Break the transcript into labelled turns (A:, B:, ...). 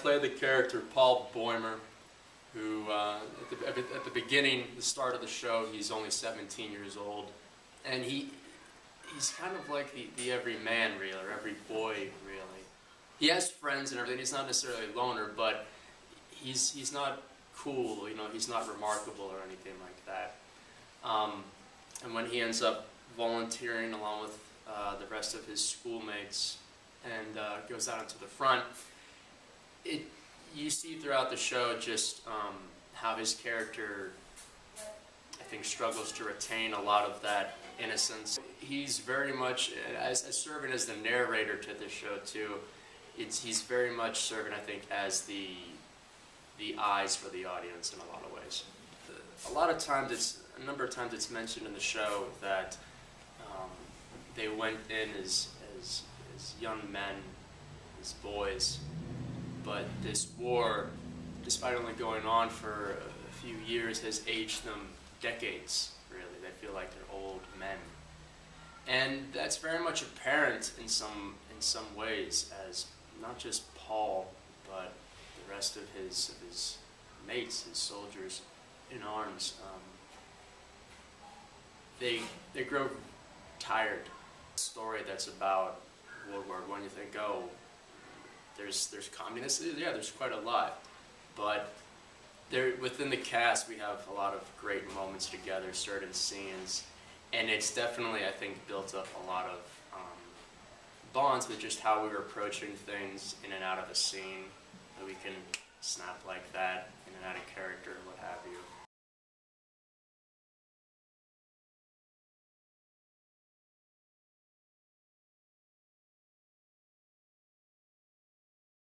A: play the character Paul Bäumer, who uh, at, the, at the beginning, the start of the show, he's only 17 years old, and he he's kind of like the, the every man, really, or every boy, really. He has friends and everything. He's not necessarily a loner, but he's he's not cool. You know, he's not remarkable or anything like that. Um, and when he ends up volunteering along with uh, the rest of his schoolmates and uh, goes out into the front, you see throughout the show just um, how his character, I think, struggles to retain a lot of that innocence. He's very much, as, as serving as the narrator to the show too, it's, he's very much serving, I think, as the, the eyes for the audience in a lot of ways. A lot of times, it's, a number of times it's mentioned in the show that um, they went in as, as, as young men, as boys, but this war, despite only going on for a few years, has aged them decades, really. They feel like they're old men. And that's very much apparent in some, in some ways, as not just Paul, but the rest of his, of his mates, his soldiers in arms. Um, they, they grow tired. Story that's about World War One. You think, oh, there's there's communists. Yeah, there's quite a lot, but there within the cast we have a lot of great moments together, certain scenes, and it's definitely I think built up a lot of um, bonds with just how we were approaching things in and out of a scene. That we can snap like that in and out of character.